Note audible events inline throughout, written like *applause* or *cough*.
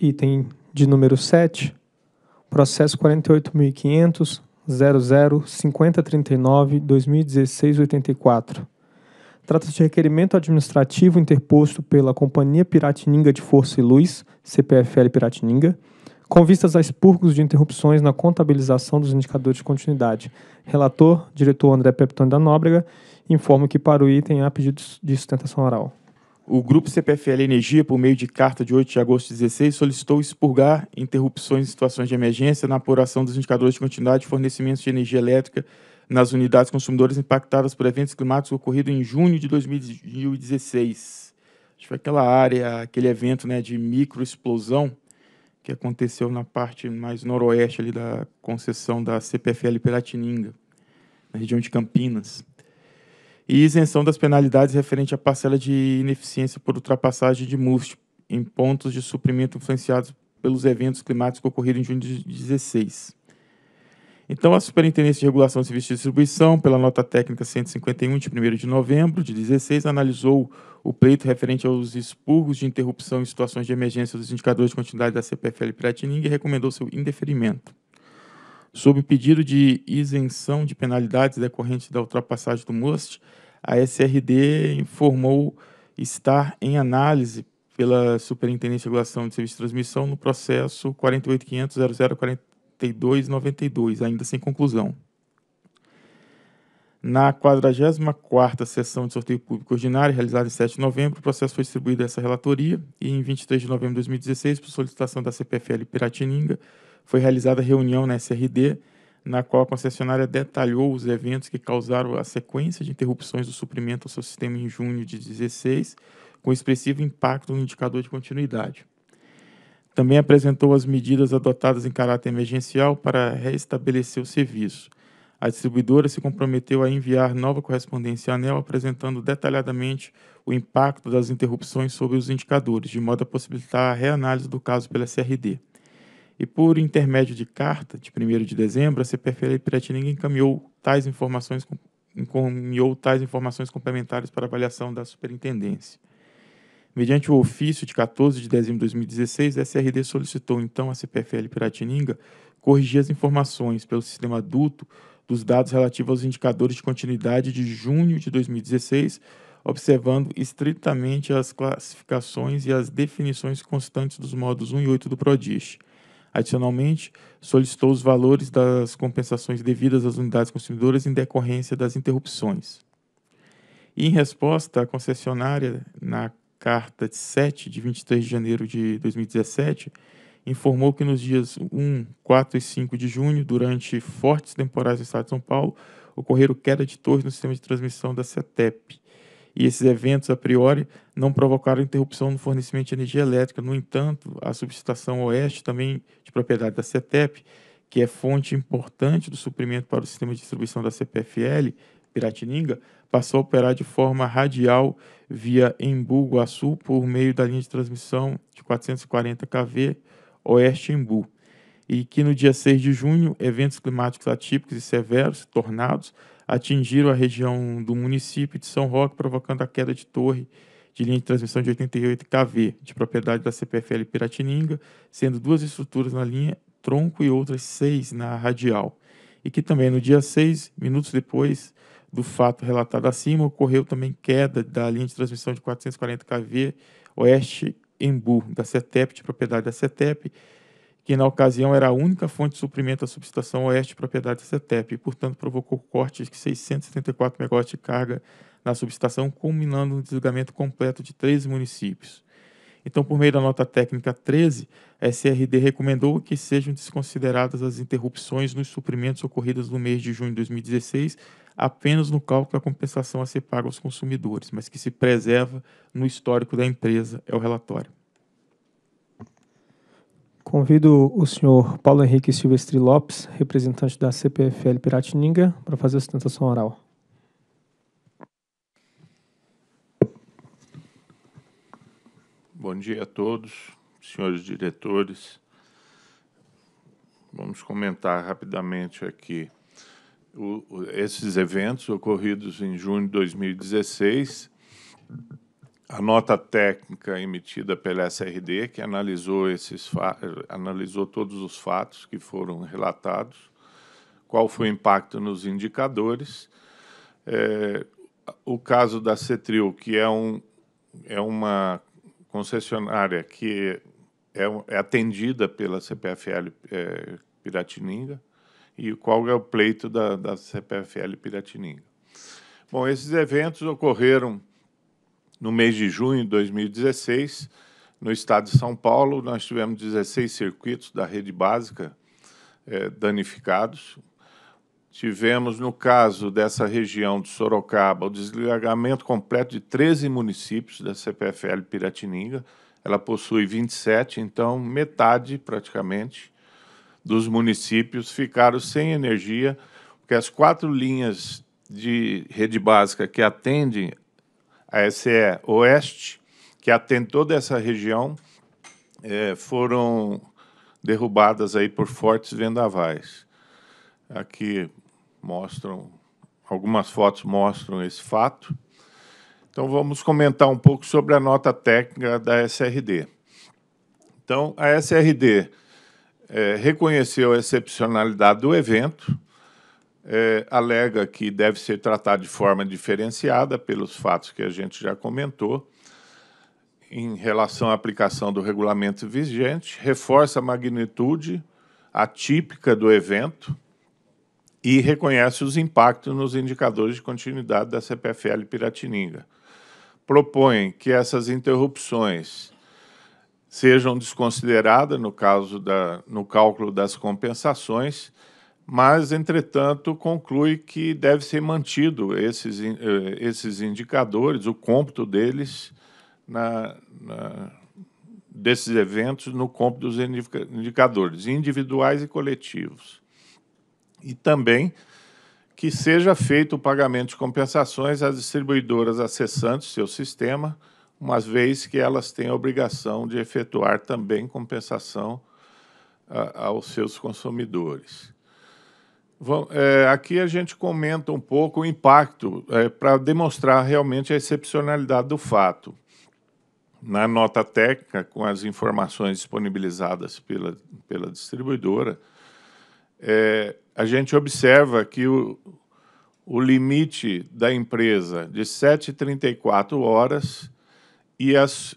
item de número 7, processo 48.500 00 5039 2016 84. Trata-se de requerimento administrativo interposto pela Companhia Piratininga de Força e Luz, CPFL Piratininga, com vistas a expurgos de interrupções na contabilização dos indicadores de continuidade. Relator, diretor André Peptoni da Nóbrega, informa que para o item há pedido de sustentação oral. O Grupo CPFL Energia, por meio de carta de 8 de agosto de 16, solicitou expurgar interrupções em situações de emergência na apuração dos indicadores de continuidade de fornecimento de energia elétrica nas unidades consumidoras impactadas por eventos climáticos ocorridos em junho de 2016. Acho que foi aquela área, aquele evento né, de microexplosão que aconteceu na parte mais noroeste ali da concessão da CPFL Piratininga, na região de Campinas e isenção das penalidades referente à parcela de ineficiência por ultrapassagem de MUST em pontos de suprimento influenciados pelos eventos climáticos ocorridos em junho de 2016. Então, a Superintendência de Regulação de Serviços de Distribuição, pela nota técnica 151 de 1 de novembro de 2016, analisou o pleito referente aos expurgos de interrupção em situações de emergência dos indicadores de continuidade da CPFL Piratininga e recomendou seu indeferimento. Sob pedido de isenção de penalidades decorrentes da ultrapassagem do MUST, a SRD informou estar em análise pela Superintendência de Regulação de Serviço de Transmissão no processo 48.500.0042.92, ainda sem conclusão. Na 44ª sessão de sorteio público ordinário, realizada em 7 de novembro, o processo foi distribuído a essa relatoria e em 23 de novembro de 2016, por solicitação da CPFL Piratininga, foi realizada reunião na SRD na qual a concessionária detalhou os eventos que causaram a sequência de interrupções do suprimento ao seu sistema em junho de 2016, com expressivo impacto no indicador de continuidade. Também apresentou as medidas adotadas em caráter emergencial para restabelecer o serviço. A distribuidora se comprometeu a enviar nova correspondência à ANEL apresentando detalhadamente o impacto das interrupções sobre os indicadores, de modo a possibilitar a reanálise do caso pela SRD. E por intermédio de carta de 1 de dezembro, a CPFL Piratininga encaminhou tais informações encaminhou tais informações complementares para avaliação da superintendência. Mediante o ofício de 14 de dezembro de 2016, a SRD solicitou então à CPFL Piratininga corrigir as informações pelo sistema adulto dos dados relativos aos indicadores de continuidade de junho de 2016, observando estritamente as classificações e as definições constantes dos modos 1 e 8 do PRODIST Adicionalmente, solicitou os valores das compensações devidas às unidades consumidoras em decorrência das interrupções. E, em resposta, a concessionária, na carta de 7 de 23 de janeiro de 2017, informou que nos dias 1, 4 e 5 de junho, durante fortes temporais no estado de São Paulo, ocorreram queda de torres no sistema de transmissão da CETEP, e esses eventos, a priori, não provocaram interrupção no fornecimento de energia elétrica. No entanto, a subestação oeste, também de propriedade da CETEP, que é fonte importante do suprimento para o sistema de distribuição da CPFL, Piratininga, passou a operar de forma radial via Embu, Guaçu, por meio da linha de transmissão de 440 kV Oeste-Embu. E que no dia 6 de junho, eventos climáticos atípicos e severos, tornados, atingiram a região do município de São Roque, provocando a queda de torre de linha de transmissão de 88 kV, de propriedade da CPFL Piratininga, sendo duas estruturas na linha tronco e outras seis na radial. E que também no dia 6, minutos depois do fato relatado acima, ocorreu também queda da linha de transmissão de 440 kV oeste Embu, da CETEP, de propriedade da CETEP, que na ocasião era a única fonte de suprimento da subestação oeste propriedade da CETEP, e, portanto, provocou corte de 674 MW de carga na subestação, culminando no desligamento completo de 13 municípios. Então, por meio da nota técnica 13, a SRD recomendou que sejam desconsideradas as interrupções nos suprimentos ocorridas no mês de junho de 2016, apenas no cálculo da compensação a ser paga aos consumidores, mas que se preserva no histórico da empresa, é o relatório. Convido o senhor Paulo Henrique Silvestre Lopes, representante da CPFL Piratininga, para fazer a sustentação oral. Bom dia a todos, senhores diretores. Vamos comentar rapidamente aqui o, esses eventos ocorridos em junho de 2016. A nota técnica emitida pela SRD, que analisou, esses analisou todos os fatos que foram relatados, qual foi o impacto nos indicadores. É, o caso da Cetril, que é, um, é uma concessionária que é, é atendida pela CPFL é, Piratininga, e qual é o pleito da, da CPFL Piratininga. Bom, esses eventos ocorreram no mês de junho de 2016, no estado de São Paulo, nós tivemos 16 circuitos da rede básica é, danificados. Tivemos, no caso dessa região de Sorocaba, o desligamento completo de 13 municípios da CPFL Piratininga. Ela possui 27, então metade, praticamente, dos municípios ficaram sem energia, porque as quatro linhas de rede básica que atendem a SE Oeste, que atende toda essa região, é, foram derrubadas aí por fortes vendavais. Aqui mostram, algumas fotos mostram esse fato. Então, vamos comentar um pouco sobre a nota técnica da SRD. Então, a SRD é, reconheceu a excepcionalidade do evento, é, alega que deve ser tratado de forma diferenciada pelos fatos que a gente já comentou, em relação à aplicação do regulamento vigente, reforça a magnitude atípica do evento e reconhece os impactos nos indicadores de continuidade da CPFL Piratininga. Propõe que essas interrupções sejam desconsideradas no caso da, no cálculo das compensações mas, entretanto, conclui que deve ser mantido esses, eh, esses indicadores, o cômputo deles, na, na, desses eventos, no cômputo dos indicadores individuais e coletivos. E também que seja feito o pagamento de compensações às distribuidoras acessantes seu sistema, uma vez que elas têm a obrigação de efetuar também compensação a, aos seus consumidores. É, aqui a gente comenta um pouco o impacto é, para demonstrar realmente a excepcionalidade do fato. Na nota técnica, com as informações disponibilizadas pela, pela distribuidora, é, a gente observa que o, o limite da empresa de 7,34 horas e as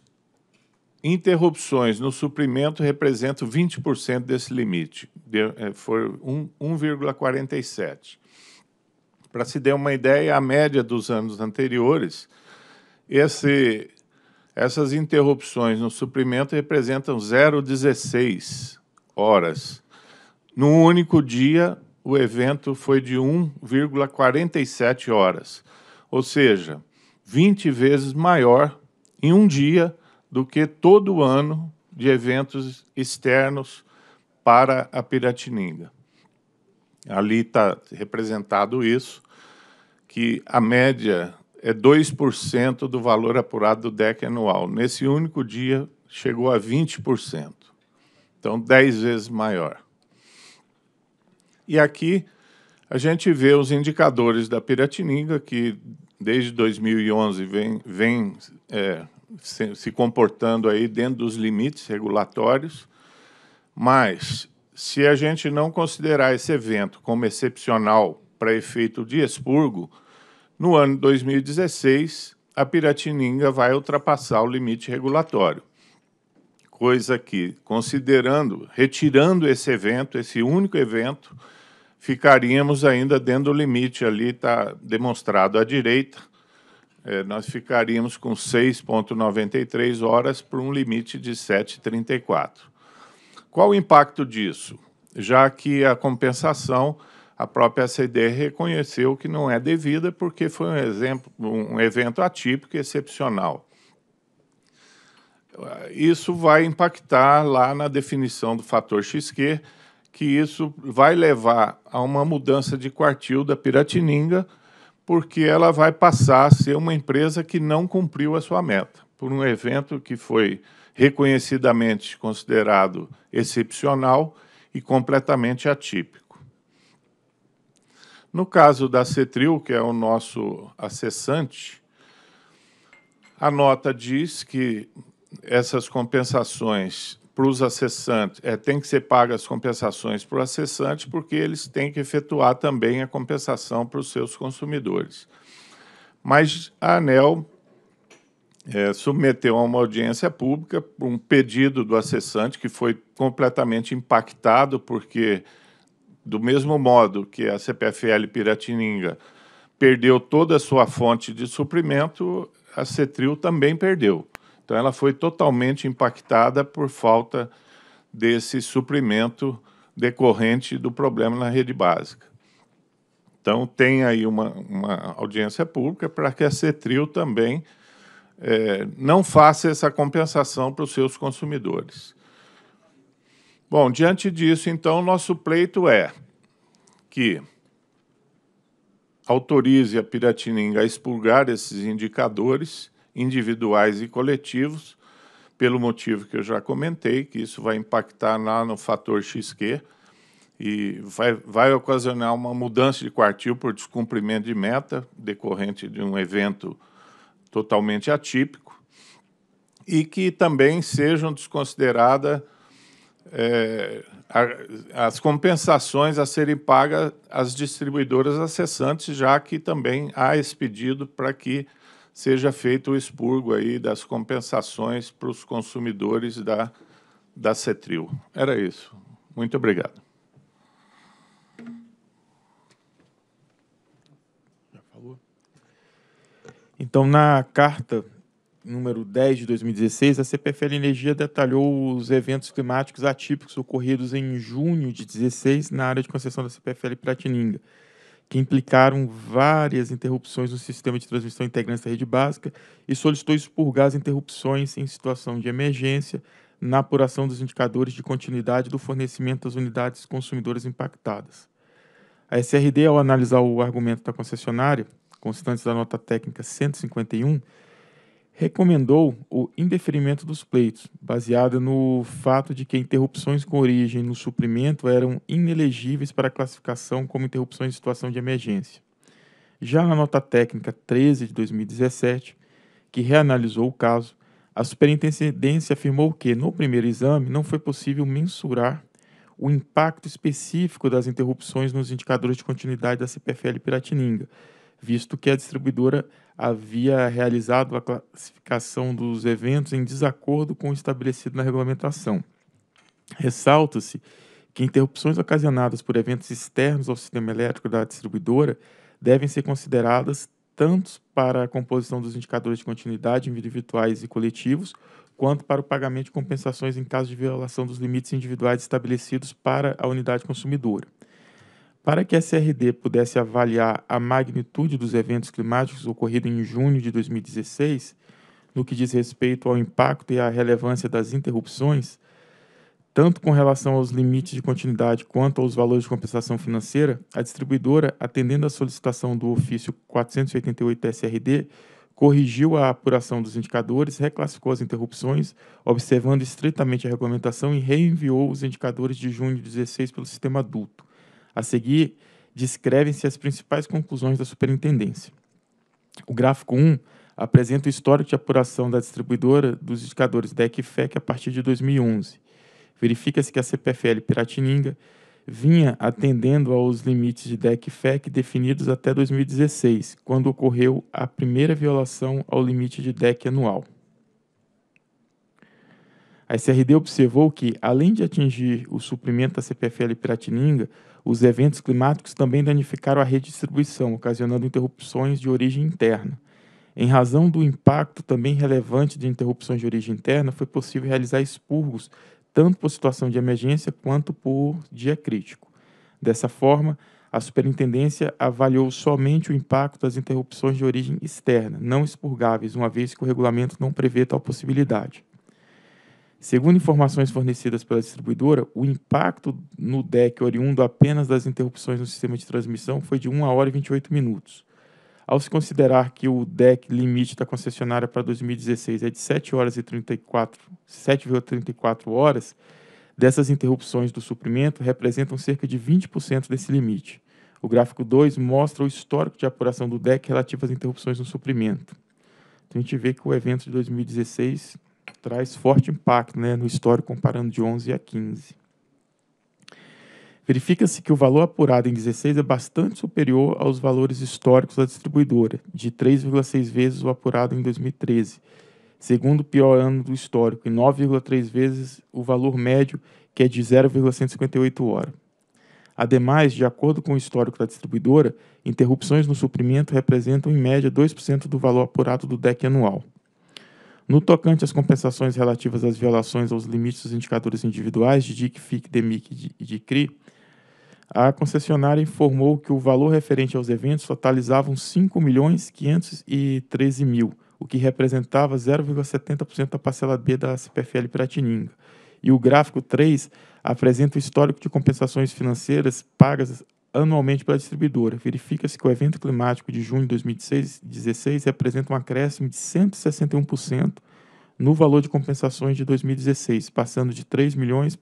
Interrupções no suprimento representam 20% desse limite, de, é, foi 1,47. Para se ter uma ideia, a média dos anos anteriores, esse, essas interrupções no suprimento representam 0,16 horas. No único dia, o evento foi de 1,47 horas, ou seja, 20 vezes maior em um dia do que todo ano de eventos externos para a Piratininga. Ali está representado isso, que a média é 2% do valor apurado do DEC anual. Nesse único dia, chegou a 20%. Então, 10 vezes maior. E aqui a gente vê os indicadores da Piratininga, que desde 2011 vem, vem é, se, se comportando aí dentro dos limites regulatórios, mas se a gente não considerar esse evento como excepcional para efeito de expurgo, no ano 2016 a Piratininga vai ultrapassar o limite regulatório. Coisa que, considerando, retirando esse evento, esse único evento, ficaríamos ainda dentro do limite ali, está demonstrado à direita, é, nós ficaríamos com 6,93 horas por um limite de 7,34. Qual o impacto disso? Já que a compensação, a própria CD reconheceu que não é devida porque foi um, exemplo, um evento atípico e excepcional. Isso vai impactar lá na definição do fator XQ, que isso vai levar a uma mudança de quartil da Piratininga, porque ela vai passar a ser uma empresa que não cumpriu a sua meta, por um evento que foi reconhecidamente considerado excepcional e completamente atípico. No caso da Cetril, que é o nosso acessante, A nota diz que essas compensações para os acessantes, é, tem que ser pagas as compensações para o acessante, porque eles têm que efetuar também a compensação para os seus consumidores. Mas a ANEL é, submeteu a uma audiência pública um pedido do acessante que foi completamente impactado, porque, do mesmo modo que a CPFL Piratininga perdeu toda a sua fonte de suprimento, a Cetril também perdeu. Então, ela foi totalmente impactada por falta desse suprimento decorrente do problema na rede básica. Então, tem aí uma, uma audiência pública para que a Cetril também é, não faça essa compensação para os seus consumidores. Bom, diante disso, então, nosso pleito é que autorize a Piratininga a expurgar esses indicadores individuais e coletivos, pelo motivo que eu já comentei, que isso vai impactar lá no fator XQ e vai, vai ocasionar uma mudança de quartil por descumprimento de meta decorrente de um evento totalmente atípico e que também sejam desconsideradas é, as compensações a serem pagas às distribuidoras acessantes, já que também há esse pedido para que seja feito o expurgo aí das compensações para os consumidores da, da Cetril. Era isso. Muito obrigado. Já falou? Então, na carta número 10 de 2016, a CPFL Energia detalhou os eventos climáticos atípicos ocorridos em junho de 16 na área de concessão da CPFL Piratininga que implicaram várias interrupções no sistema de transmissão integrante da rede básica e solicitou expurgar as interrupções em situação de emergência na apuração dos indicadores de continuidade do fornecimento das unidades consumidoras impactadas. A SRD, ao analisar o argumento da concessionária, constantes da nota técnica 151, recomendou o indeferimento dos pleitos, baseada no fato de que interrupções com origem no suprimento eram inelegíveis para classificação como interrupções em situação de emergência. Já na nota técnica 13 de 2017, que reanalisou o caso, a superintendência afirmou que, no primeiro exame, não foi possível mensurar o impacto específico das interrupções nos indicadores de continuidade da CPFL Piratininga, visto que a distribuidora havia realizado a classificação dos eventos em desacordo com o estabelecido na regulamentação. Ressalta-se que interrupções ocasionadas por eventos externos ao sistema elétrico da distribuidora devem ser consideradas tanto para a composição dos indicadores de continuidade individuais e coletivos, quanto para o pagamento de compensações em caso de violação dos limites individuais estabelecidos para a unidade consumidora. Para que a SRD pudesse avaliar a magnitude dos eventos climáticos ocorridos em junho de 2016, no que diz respeito ao impacto e à relevância das interrupções, tanto com relação aos limites de continuidade quanto aos valores de compensação financeira, a distribuidora, atendendo à solicitação do ofício 488 SRD, corrigiu a apuração dos indicadores, reclassificou as interrupções, observando estritamente a regulamentação e reenviou os indicadores de junho de 2016 pelo sistema adulto. A seguir, descrevem-se as principais conclusões da superintendência. O gráfico 1 apresenta o histórico de apuração da distribuidora dos indicadores DEC e FEC a partir de 2011. Verifica-se que a CPFL Piratininga vinha atendendo aos limites de DEC e FEC definidos até 2016, quando ocorreu a primeira violação ao limite de DEC anual. A SRD observou que, além de atingir o suprimento da CPFL Piratininga, os eventos climáticos também danificaram a rede de distribuição, ocasionando interrupções de origem interna. Em razão do impacto também relevante de interrupções de origem interna, foi possível realizar expurgos tanto por situação de emergência quanto por dia crítico. Dessa forma, a superintendência avaliou somente o impacto das interrupções de origem externa, não expurgáveis, uma vez que o regulamento não prevê tal possibilidade. Segundo informações fornecidas pela distribuidora, o impacto no DEC oriundo apenas das interrupções no sistema de transmissão foi de 1 hora e 28 minutos. Ao se considerar que o DEC limite da concessionária para 2016 é de 7 horas e 34, 7,34 horas, dessas interrupções do suprimento representam cerca de 20% desse limite. O gráfico 2 mostra o histórico de apuração do DEC relativo às interrupções no suprimento. Então, a gente vê que o evento de 2016 traz forte impacto né, no histórico, comparando de 11 a 15. Verifica-se que o valor apurado em 16 é bastante superior aos valores históricos da distribuidora, de 3,6 vezes o apurado em 2013, segundo o pior ano do histórico, e 9,3 vezes o valor médio, que é de 0,158 hora. Ademais, de acordo com o histórico da distribuidora, interrupções no suprimento representam em média 2% do valor apurado do DEC anual. No tocante às compensações relativas às violações aos limites dos indicadores individuais de DIC, FIC, DEMIC e de CRI, a concessionária informou que o valor referente aos eventos totalizava 5 milhões 513 mil, o que representava 0,70% da parcela B da CPFL Piratininga. E o gráfico 3 apresenta o histórico de compensações financeiras pagas anualmente pela distribuidora. Verifica-se que o evento climático de junho de 2016 representa um acréscimo de 161% no valor de compensações de 2016, passando de 3 milhões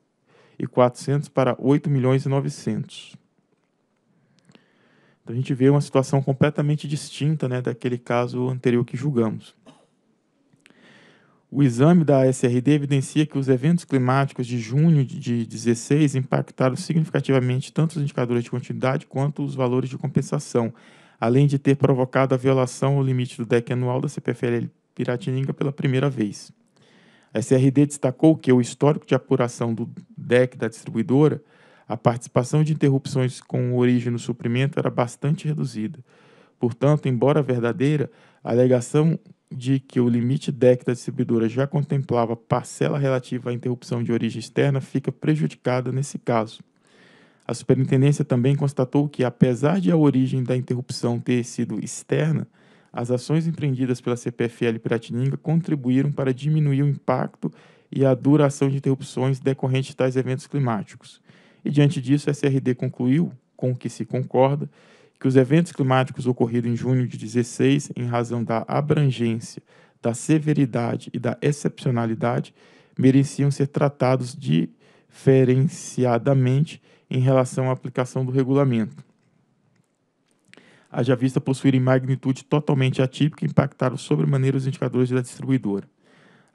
e 400 para 8 milhões e 900. Então a gente vê uma situação completamente distinta né, daquele caso anterior que julgamos. O exame da SRD evidencia que os eventos climáticos de junho de 16 impactaram significativamente tanto os indicadores de continuidade quanto os valores de compensação, além de ter provocado a violação ao limite do DEC anual da CPFL Piratininga pela primeira vez. A SRD destacou que o histórico de apuração do DEC da distribuidora, a participação de interrupções com origem no suprimento era bastante reduzida. Portanto, embora verdadeira, a alegação de que o limite DEC da distribuidora já contemplava parcela relativa à interrupção de origem externa fica prejudicada nesse caso. A superintendência também constatou que, apesar de a origem da interrupção ter sido externa, as ações empreendidas pela CPFL Piratininga contribuíram para diminuir o impacto e a duração de interrupções decorrentes de tais eventos climáticos. E diante disso, a SRD concluiu, com o que se concorda, que os eventos climáticos ocorridos em junho de 16, em razão da abrangência, da severidade e da excepcionalidade, mereciam ser tratados diferenciadamente em relação à aplicação do regulamento haja vista possuírem magnitude totalmente atípica e impactaram sobremaneira os indicadores da distribuidora.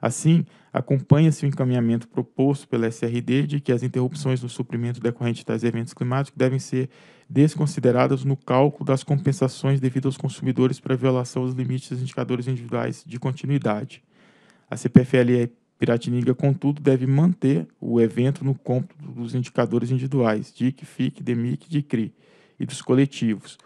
Assim, acompanha-se o encaminhamento proposto pela SRD de que as interrupções no suprimento decorrente tais eventos climáticos devem ser desconsideradas no cálculo das compensações devidas aos consumidores para violação dos limites dos indicadores individuais de continuidade. A CPFL Piratininga, contudo, deve manter o evento no cômputo dos indicadores individuais, DIC, FIC, DEMIC, DICRI, e dos coletivos,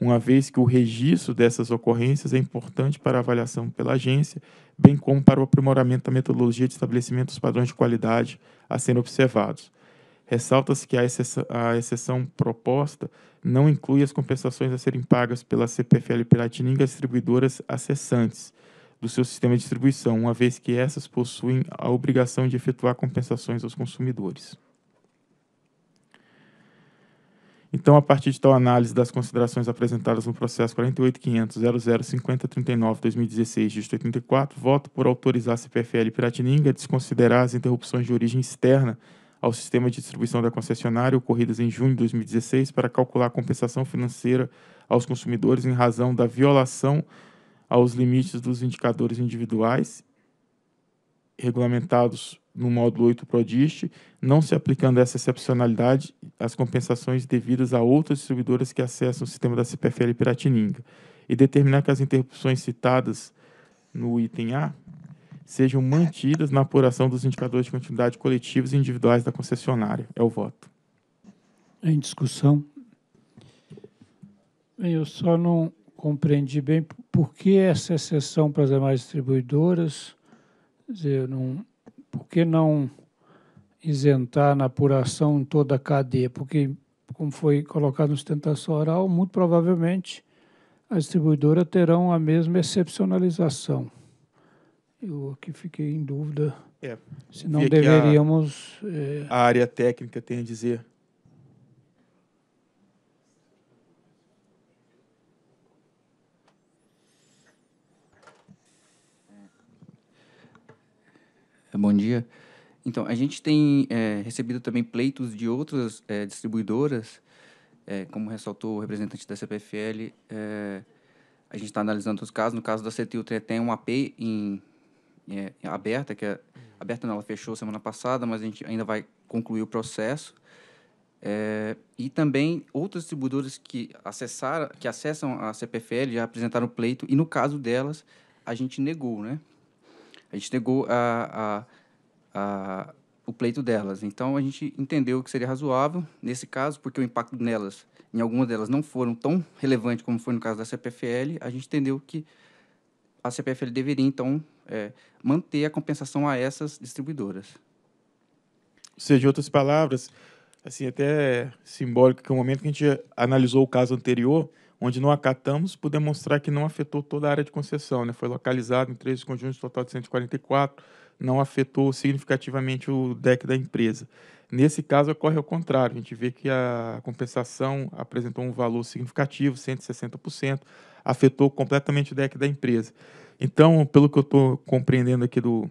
uma vez que o registro dessas ocorrências é importante para a avaliação pela agência, bem como para o aprimoramento da metodologia de estabelecimento dos padrões de qualidade a serem observados. Ressalta-se que a exceção, a exceção, proposta não inclui as compensações a serem pagas pela CPFL Piratininga às distribuidoras acessantes do seu sistema de distribuição, uma vez que essas possuem a obrigação de efetuar compensações aos consumidores. Então, a partir de tal análise das considerações apresentadas no processo 48.500.005039-2016, dígito 84, voto por autorizar a CPFL Piratininga a desconsiderar as interrupções de origem externa ao sistema de distribuição da concessionária ocorridas em junho de 2016 para calcular a compensação financeira aos consumidores em razão da violação aos limites dos indicadores individuais regulamentados no módulo 8 PRODIST, não se aplicando essa excepcionalidade às compensações devidas a outras distribuidoras que acessam o sistema da CPFL Piratininga, e determinar que as interrupções citadas no item A sejam mantidas na apuração dos indicadores de continuidade coletivos e individuais da concessionária. É o voto. Em discussão. Bem, eu só não compreendi bem por que essa exceção para as demais distribuidoras. Quer dizer, não, por que não isentar na apuração toda a cadeia? Porque, como foi colocado no sustentação oral, muito provavelmente as distribuidoras terão a mesma excepcionalização. Eu aqui fiquei em dúvida é, se não deveríamos. A, é... a área técnica tem a dizer. Bom dia. Então, a gente tem é, recebido também pleitos de outras é, distribuidoras, é, como ressaltou o representante da CPFL, é, a gente está analisando os casos. No caso da CTU, tem uma AP em, é, aberta, que é aberta não, ela fechou semana passada, mas a gente ainda vai concluir o processo. É, e também outras distribuidoras que, acessaram, que acessam a CPFL já apresentaram pleito, e no caso delas, a gente negou, né? A gente negou a, a, a, o pleito delas. Então, a gente entendeu que seria razoável, nesse caso, porque o impacto nelas, em algumas delas, não foram tão relevante como foi no caso da CPFL, a gente entendeu que a CPFL deveria, então, é, manter a compensação a essas distribuidoras. Ou seja, em outras palavras, assim, até simbólico que o momento que a gente analisou o caso anterior, onde não acatamos por demonstrar que não afetou toda a área de concessão, né? Foi localizado em três conjuntos, total de 144, não afetou significativamente o deck da empresa. Nesse caso, ocorre ao contrário. A gente vê que a compensação apresentou um valor significativo, 160%, afetou completamente o deck da empresa. Então, pelo que eu estou compreendendo aqui do,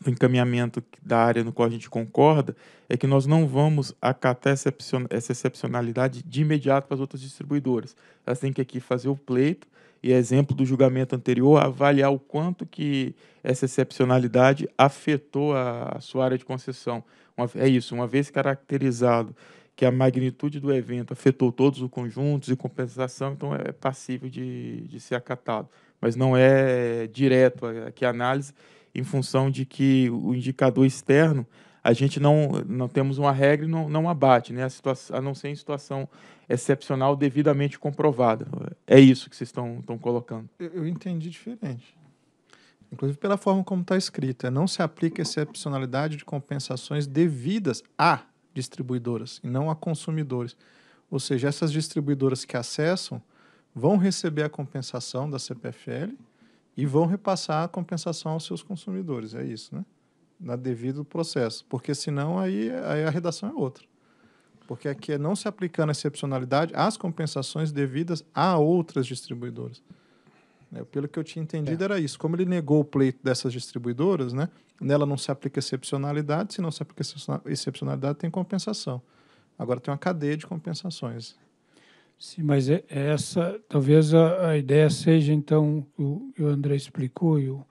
do encaminhamento da área no qual a gente concorda, é que nós não vamos acatar essa excepcionalidade de imediato para as outras distribuidoras. Elas têm que aqui fazer o pleito e, exemplo do julgamento anterior, avaliar o quanto que essa excepcionalidade afetou a, a sua área de concessão. Uma, é isso, uma vez caracterizado que a magnitude do evento afetou todos os conjuntos e compensação, então é passível de, de ser acatado. Mas não é direto aqui a análise, em função de que o indicador externo, a gente não, não temos uma regra e não, não abate, né? a, situação, a não ser em situação excepcional devidamente comprovada. É isso que vocês estão, estão colocando. Eu, eu entendi diferente. Inclusive pela forma como está escrita. Não se aplica excepcionalidade de compensações devidas a distribuidoras e não a consumidores. Ou seja, essas distribuidoras que acessam vão receber a compensação da CPFL e vão repassar a compensação aos seus consumidores. É isso, né? Na devido processo. Porque senão aí, aí a redação é outra. Porque aqui é não se aplicando a excepcionalidade às compensações devidas a outras distribuidoras. É, pelo que eu tinha entendido, é. era isso. Como ele negou o pleito dessas distribuidoras, né? nela não se aplica excepcionalidade, se não se aplica excepcionalidade, tem compensação. Agora tem uma cadeia de compensações. Sim, mas é, é essa, talvez a, a ideia seja, então, o que o André explicou e o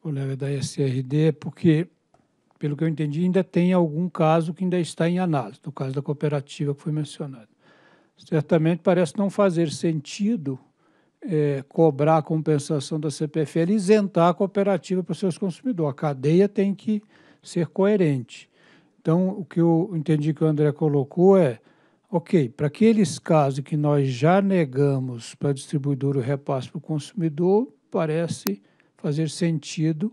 colega da SRD, porque, pelo que eu entendi, ainda tem algum caso que ainda está em análise, no caso da cooperativa que foi mencionado. Certamente parece não fazer sentido é, cobrar a compensação da CPFL e isentar a cooperativa para os seus consumidores. A cadeia tem que ser coerente. Então, o que eu entendi que o André colocou é Ok, para aqueles casos que nós já negamos para a distribuidora o repasse para o consumidor, parece fazer sentido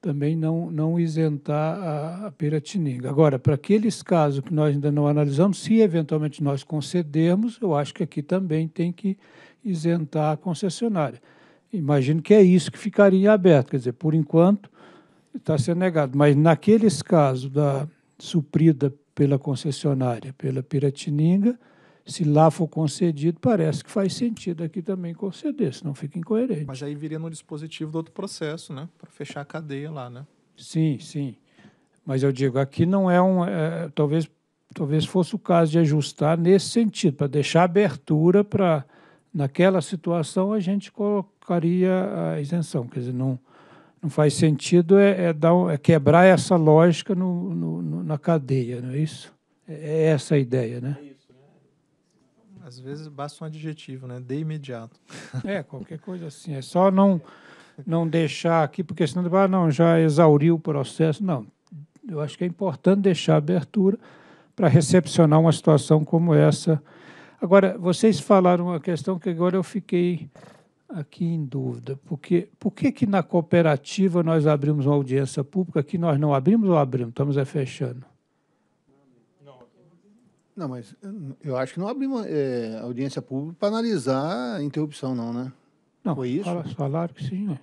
também não, não isentar a, a Piratininga. Agora, para aqueles casos que nós ainda não analisamos, se eventualmente nós concedermos, eu acho que aqui também tem que isentar a concessionária. Imagino que é isso que ficaria aberto, quer dizer, por enquanto está sendo negado. Mas naqueles casos da suprida pela concessionária, pela Piratininga, se lá for concedido, parece que faz sentido aqui também conceder, senão fica incoerente. Mas aí viria no dispositivo do outro processo, né? Para fechar a cadeia lá, né? Sim, sim. Mas eu digo, aqui não é um. É, talvez, talvez fosse o caso de ajustar nesse sentido, para deixar abertura para, naquela situação, a gente colocaria a isenção. Quer dizer, não, não faz sentido é, é, dar, é quebrar essa lógica no, no, na cadeia, não é isso? É, é essa a ideia, né? né? Às vezes basta um adjetivo, né? De imediato. *laughs* É, qualquer coisa assim. É só não, não deixar aqui, porque senão ah, não, já exauriu o processo. Não. Eu acho que é importante deixar abertura para recepcionar uma situação como essa. Agora, vocês falaram uma questão que agora eu fiquei aqui em dúvida, porque por que que na cooperativa nós abrimos uma audiência pública, aqui nós não abrimos ou abrimos? Estamos é fechando. Não, mas eu acho que não abrimos é, audiência pública para analisar a interrupção, não, né? Não, Foi isso? Fala, falaram que sim. Né?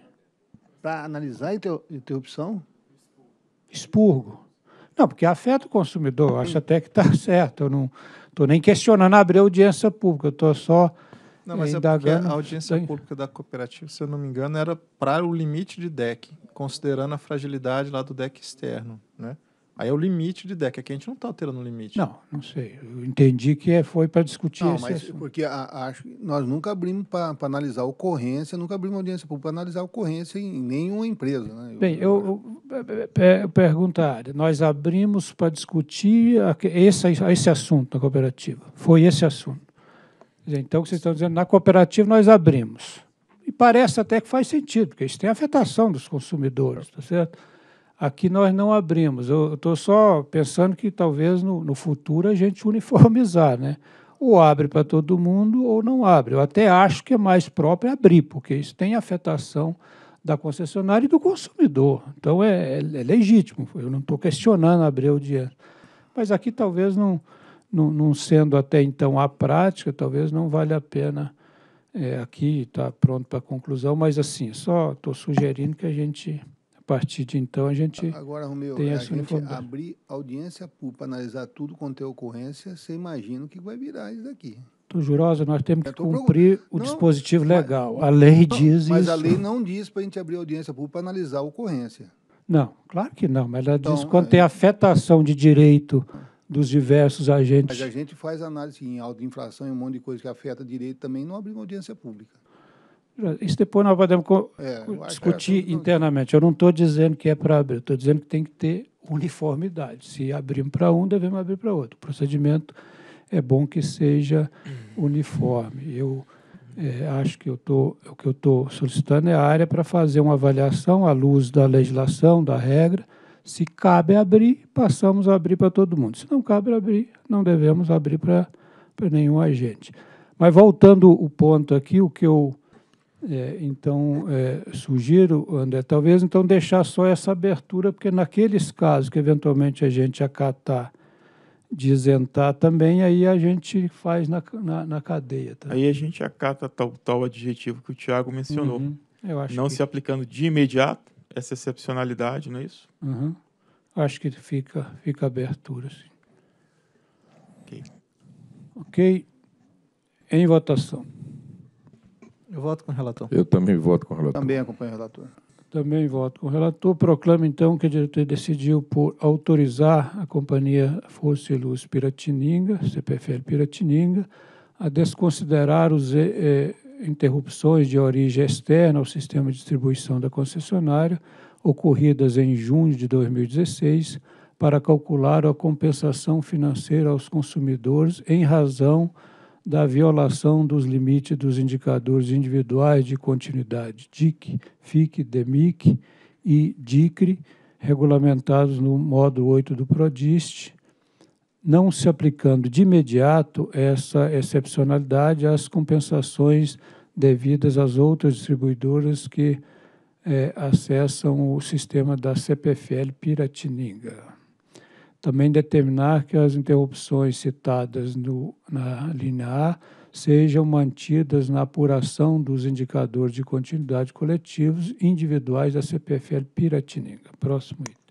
Para analisar a inter, interrupção? Expurgo. Não, porque afeta o consumidor. Acho até que está *laughs* certo. Eu não estou nem questionando abrir audiência pública. Eu estou só não, mas é porque a audiência pública da cooperativa, se eu não me engano, era para o limite de deck, considerando a fragilidade lá do deck externo, né? Aí é o limite de DEC. Aqui a gente não está alterando o limite. Não, não sei. Eu entendi que é, foi para discutir Não, esse mas assunto. porque a- acho que nós nunca abrimos para analisar a ocorrência, nunca abrimos audiência pública para analisar a ocorrência em nenhuma empresa. Né? Bem, eu, eu, eu pergunto à área. Nós abrimos para discutir esse, esse assunto na cooperativa. Foi esse assunto. Então, o que vocês estão dizendo, na cooperativa nós abrimos. E parece até que faz sentido, porque isso tem afetação dos consumidores, tá certo? Aqui nós não abrimos. Eu estou só pensando que talvez no, no futuro a gente uniformizar, né? Ou abre para todo mundo ou não abre. Eu até acho que é mais próprio abrir, porque isso tem afetação da concessionária e do consumidor. Então é, é- é legítimo. Eu não estou questionando abrir o dinheiro. Mas aqui talvez não, não, não sendo até então a prática, talvez não valha a pena. É, aqui está pronto para conclusão, mas assim, só estou sugerindo que a gente, a partir de então, a gente. Agora, Romeu, tem a essa uniformidade. abrir audiência pública para analisar tudo quanto é ocorrência, você imagina o que vai virar isso daqui. Jurosa, nós temos que cumprir o Não, dispositivo mas- legal. A lei diz Mas isso. a lei não diz para a gente abrir audiência pública para analisar a ocorrência. Não, claro que não, mas ela diz Então, quando é- tem afetação de direito dos diversos agentes. Mas a gente faz análise em alta inflação e um monte de coisa que afeta direito também, não abrimos audiência pública. Isso depois nós podemos É, eu discutir é- internamente. Eu não estou dizendo que é para abrir, estou dizendo que tem que ter uniformidade. Se abrimos para um, devemos abrir para outro. O procedimento é bom que seja uniforme. Eu eh, acho que eu tô, o que eu estou solicitando é a área para fazer uma avaliação à luz da legislação, da regra. Se cabe abrir, passamos a abrir para todo mundo. Se não cabe abrir, não devemos abrir para nenhum agente. Mas voltando o ponto aqui, o que eu é, então, é, sugiro, André, talvez então deixar só essa abertura, porque naqueles casos que eventualmente a gente acatar de isentar também, aí a gente faz na, na, na cadeia. Tá? Aí a gente acata tal, tal adjetivo que o Tiago mencionou. Uhum. Eu acho Não que, se aplicando de imediato essa excepcionalidade, não é isso? Uhum. acho que fica, fica abertura. Sim. Ok. Ok. Em votação. Eu voto com o relator. Eu também voto com o relator. Também acompanha o relator. Também voto com o relator. Proclamo, então, que a diretoria decidiu por autorizar a Companhia Força e Luz Piratininga, CPFL Piratininga, a desconsiderar as interrupções de origem externa ao sistema de distribuição da concessionária, ocorridas em junho de 2016, para calcular a compensação financeira aos consumidores em razão da violação dos limites dos indicadores individuais de continuidade DIC, FIC, DEMIC e DICRE, regulamentados no módulo 8 do PRODIST, não se aplicando de imediato essa excepcionalidade às compensações devidas às outras distribuidoras que eh, acessam o sistema da CPFL Piratininga. Também determinar que as interrupções citadas no, na linha A sejam mantidas na apuração dos indicadores de continuidade coletivos individuais da CPFL Piratininga. Próximo item.